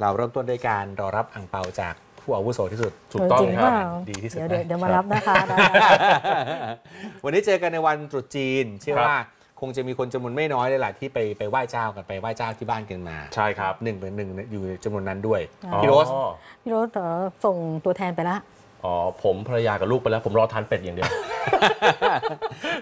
เราเริ่มต้นด้วยการรอรับอ่งเปาจากผู้อาวุโสที่สุดถูกต้องจริงครับเปล่าดีที่สุดเดี๋ยวเดี๋ยวนะเดี๋ยวมารับนะคะได้วันนี้เจอกันในวันตรุษจีนเชื่อครับว่าคงจะมีคนจำนวนไม่น้อยเลยแหละที่ไปไปไหว้เจ้ากันไปไหว้เจ้าที่บ้านกันมา ใช่ครับหนึ่งเป็นหนึ่งอยู่ในจำนวนนั้นด้วยอ๋อพี่โรสอ๋อพี่โรสเอ่อส่งตัวแทนไปละอ๋อผมภรรยากับลูกไปแล้ว ผมรอทานเป็ดอย่างเดียว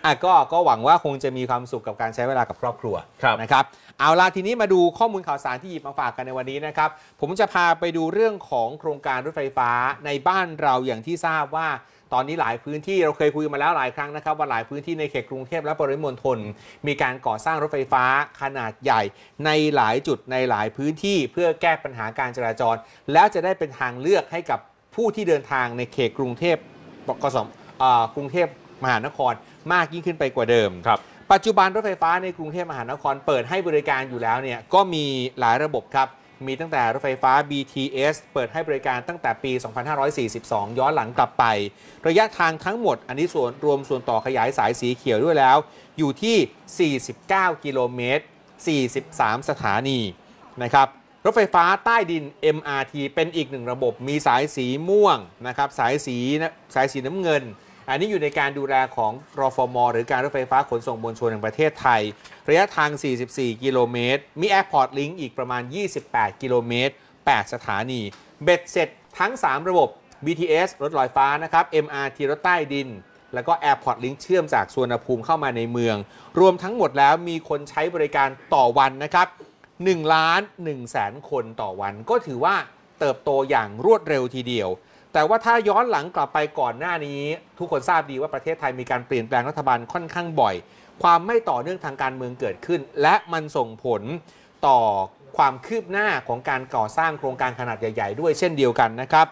อะก็ก็หวังว่าคงจะมีความสุขกับการใช้เวลากับครอบครัวครับนะครับเอาล่ะทีนี้มาดูข้อมูลข่าวสารที่หยิบมาฝากกันในวันนี้นะครับ ผมจะพาไปดูเรื่องของโครงการรถไฟฟ้าในบ้านเราอย่างที่ทราบว่าตอนนี้หลายพื้นที่เราเคยคุยกันมาแล้วหลายครั้งนะครับว่าหลายพื้นที่ในเขตกรุงเทพและปริมณฑลมีการก่อสร้างรถไฟฟ้าขนาดใหญ่ ในหลายจุดในหลายพื้นที่เพื่อแก้ปัญหาการจราจร แล้วจะได้เป็นทางเลือกให้กับผู้ที่เดินทางในเขตกรุงเทพกสมอ่า กรุงเทพมหานครมากยิ่งขึ้นไปกว่าเดิมครับปัจจุบันรถไฟฟ้าในกรุงเทพมหานครเปิดให้บริการอยู่แล้วเนี่ยก็มีหลายระบบครับมีตั้งแต่รถไฟฟ้า BTS เปิดให้บริการตั้งแต่ปี 2542 ย้อนหลังกลับไป ระยะทางทั้งหมด อันนี้ส่วนรวมส่วนต่อขยายสายสีเขียวด้วยแล้ว อยู่ที่ 49 กิโลเมตร 43 สถานีนะครับ รถไฟฟ้าใต้ดิน MRT เป็นอีกหนึ่งระบบ มีสายสีม่วงนะครับ สายสีนะสายสีน้ำเงิน อันนี้อยู่ในการดูแลของรฟมหรือการรถไฟฟ้าขนส่งมวลชนแห่งประเทศไทย ระยะทาง 44 กิโลเมตร มี Airport Link อีกประมาณ 28 กิโลเมตร 8 สถานี เบ็ดเสร็จทั้ง 3 ระบบ BTS รถลอยฟ้านะครับ MRT รถใต้ดิน แล้วก็ Airport Link เชื่อมจากสวนภูมิเข้ามาในเมือง รวมทั้งหมดแล้วมีคนใช้บริการต่อวันนะครับ1ล้าน1แสนคนต่อวัน ก็ถือว่าเติบโตอย่างรวดเร็วทีเดียว แต่ว่าถ้าย้อนหลังกลับไปก่อนหน้านี้ ทุกคนทราบดีว่าประเทศไทยมีการเปลี่ยนแปลงรัฐบาลค่อนข้างบ่อย ความไม่ต่อเนื่องทางการเมืองเกิดขึ้น และมันส่งผลต่อความคืบหน้าของการก่อสร้างโครงการขนาดใหญ่ ๆ ด้วยเช่นเดียวกันนะครับ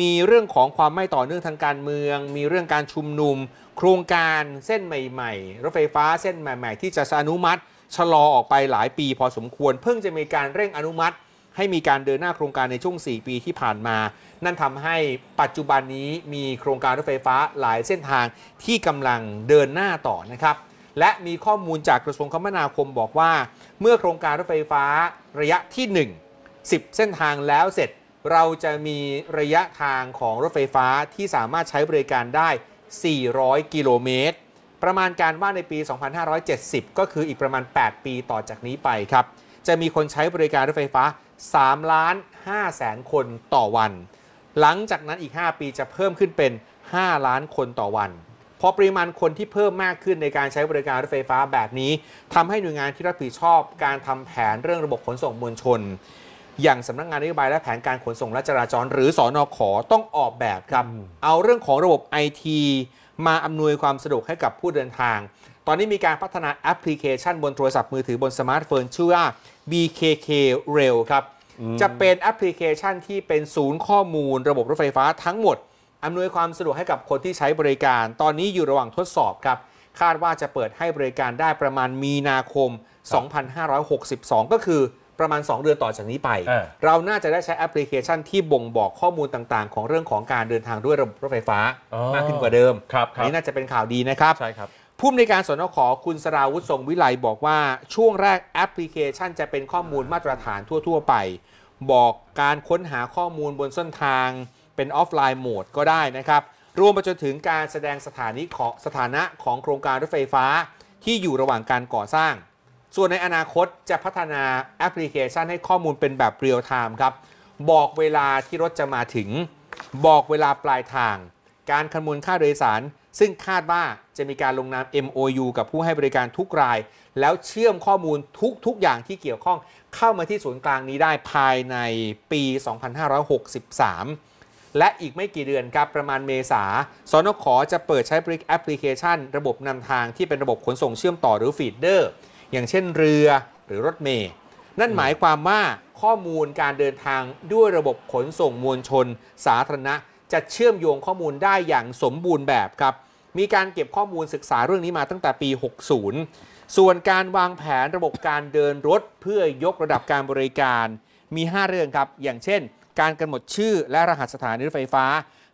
มีเรื่องของความไม่ต่อเนื่องทางการเมือง มีเรื่องการชุมนุม โครงการเส้นใหม่ๆ รถไฟฟ้าเส้นใหม่ ๆ ที่จะอนุมัติชะลอออกไปหลายปีพอสมควร เพิ่งจะมีการเร่งอนุมัติ ให้มีการเดินหน้าโครงการในช่วง 4 ปีที่ผ่านมา นั่นทำให้ปัจจุบันนี้มีโครงการรถไฟฟ้าหลายเส้นทางที่กำลังเดินหน้าต่อนะครับและมีข้อมูลจากกระทรวงคมนาคมบอกว่า เมื่อโครงการรถไฟฟ้าระยะที่ 1 10 เส้นทางแล้วเสร็จ เราจะมีระยะทางของรถไฟฟ้าที่สามารถใช้บริการได้ 400 กิโลเมตร ประมาณการว่าในปี 2570 ก็คืออีกประมาณ 8 ปีต่อจากนี้ไปครับ จะมีคนใช้บริการรถไฟฟ้า 3 ล้าน5แสนคนต่อวัน หลังจากนั้นอีก 5 ปีจะเพิ่มขึ้นเป็น 5 ล้านคนต่อวัน พอปริมาณคนที่เพิ่มมากขึ้นในการใช้บริการรถไฟฟ้าแบบนี้ทำให้หน่วยงานที่รับผิดชอบการทำแผนเรื่องระบบขนส่งมวลชน อย่างสำนักงานนโยบายและแผนการขนส่งและจราจร หรือสอนอขอต้องออกแบบครับเอาเรื่องของระบบไอทีมาอำนวยความสะดวกให้กับผู้เดินทาง ตอนนี้มีการพัฒนาแอปพลิเคชันบนโทรศัพท์มือถือบนสมาร์ทโฟนชื่อว่า BKK Rail ครับ จะเป็นแอปพลิเคชันที่เป็นศูนย์ข้อมูลระบบรถไฟฟ้าทั้งหมด อำนวยความสะดวกให้กับคนที่ใช้บริการ ตอนนี้อยู่ระหว่างทดสอบครับ คาดว่าจะเปิดให้บริการได้ประมาณมีนาคม 2562 ก็คือประมาณ 2 เดือนต่อจากนี้ไปเออเราน่าจะได้ใช้แอปพลิเคชันที่บ่งบอกข้อมูลต่างๆ ของเรื่องของการเดินทางด้วยระบบรถไฟฟ้าอ๋อมากขึ้นกว่าเดิมครับ ครับอันนี้น่าจะเป็นข่าวดีนะครับใช่ครับ ผู้อำนวยการสนขคุณสราวุฒิทรงวิไลบอกว่าช่วงแรกแอปพลิเคชันจะเป็นข้อมูลมาตรฐานทั่ว ๆ ไป บอกการค้นหาข้อมูลบนเส้นทางเป็น offline mode ก็ได้นะครับ รวมไปจนถึงการแสดงสถานีของสถานะของโครงการรถไฟฟ้าที่อยู่ระหว่างการก่อสร้าง ส่วนในอนาคตจะพัฒนาแอปพลิเคชันให้ข้อมูลเป็นแบบเรียลไทม์ครับ บอกเวลาที่รถจะมาถึง บอกเวลาปลายทาง การคำนวณค่าโดยสาร ซึ่งคาดว่าจะมีการลงนาม MOU กับผู้ให้บริการทุกราย แล้วเชื่อมข้อมูลทุก ๆ อย่างที่เกี่ยวข้องเข้ามาที่ศูนย์กลางนี้ได้ภายในปี 2563 และอีกไม่กี่เดือนครับประมาณเมษาสนขจะเปิดใช้บริการแอปพลิเคชัน ระบบนำทางที่เป็นระบบขนส่งเชื่อมต่อหรือ feeder อย่างเช่นเรือหรือรถเมล์นั่นหมายความว่าข้อมูลการเดินทางด้วยระบบขนส่งมวลชน สาธารณะ จะเชื่อมโยงข้อมูลได้อย่างสมบูรณ์แบบครับ มีการเก็บข้อมูลศึกษาเรื่องนี้มาตั้งแต่ปี 60 ส่วนการวางแผนระบบการเดินรถเพื่อยกระดับการบริการมี 5 เรื่องครับ อย่างเช่น การกำหนดชื่อและรหัสสถานีรถไฟฟ้า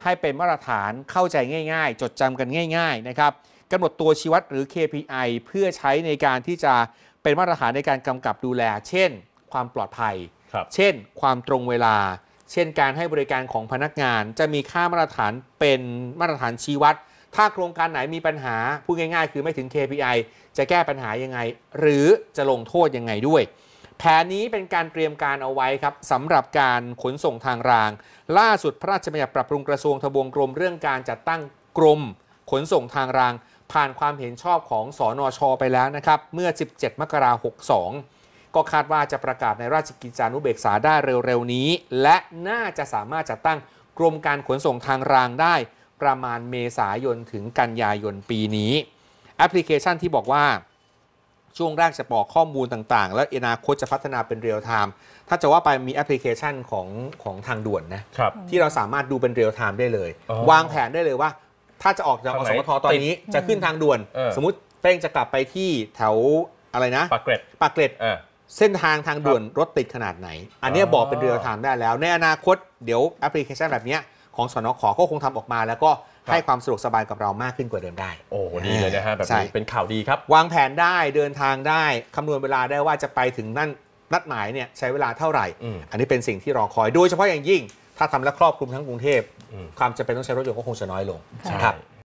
ให้เป็นมาตรฐานเข้าใจง่าย ๆ จดจำกันง่าย ๆ นะครับกำหนดตัวชี้วัดหรือ KPI เพื่อใช้ในการที่จะเป็นมาตรฐานในการกำกับดูแล เช่น ความปลอดภัยครับเช่น ความตรงเวลา เช่นการให้บริการของพนักงาน จะมีค่ามาตรฐานเป็นมาตรฐานชี้วัด ถ้าโครงการไหนมีปัญหาพูดง่าย ๆ คือไม่ถึง KPI จะแก้ปัญหายังไง หรือจะลงโทษยังไงด้วย แผนนี้เป็นการเตรียมการเอาไว้ครับสำหรับการขนส่งทางราง ล่าสุดพระราชบัญญัติปรับปรุงกระทรวงทบวงกรมเรื่องการจัดตั้งกรม ขนส่งทางราง ผ่านความเห็นชอบของสอนอชไปแล้วนะครับเมื่อ 17 มกราคม62 ก็คาดว่าจะประกาศในราชกิจจานุเบกษาได้เร็วๆนี้ และน่าจะสามารถจัดตั้งกรมการขนส่งทางรางได้ ประมาณเมษายนถึงกันยายนปีนี้ แอปพลิเคชันที่บอกว่าช่วงแรกจะบอกข้อมูลต่างๆ แล้วอนาคตจะพัฒนาเป็นเรียลไทม์ถ้าจะว่าไปมีแอปพลิเคชันของของทางด่วนนะครับที่เราสามารถดูเป็นเรียลไทม์ได้เลยอ๋อวางแผนได้เลยว่า ถ้าจะออกจากทางอไหนสมทตอนนี้จะขึ้นทางด่วนเออสมมติเป้งจะกลับไปที่แถวอะไรนะปากเกร็ดปากเกร็ดอ่า เส้นทางทางด่วนรถติดขนาดไหน อันเนี้ยอ๋อบอกเป็นเรียลไทม์ได้แล้ว ในอนาคตเดี๋ยวแอปพลิเคชันแบบเนี้ยของสนขก็คงทำออกมา แล้วก็ให้ความสะดวกสบายกับเรามากขึ้นกว่าเดิมได้ โอ้ดีเลยนะฮะแบบใช่นี้เป็นข่าวดีครับ วางแผนได้เดินทางได้คำนวณเวลาได้ว่าจะไปถึงนั่นนัดหมายเนี่ยใช้เวลาเท่าไหร่อืมอันนี้เป็นสิ่งที่รอคอยโดยเฉพาะอย่างยิ่ง ถ้าทำและครอบคลุมทั้งกรุงเทพอืมความจำเป็นต้องใช้รถยนต์ก็คงจะน้อยลงค่ะครับ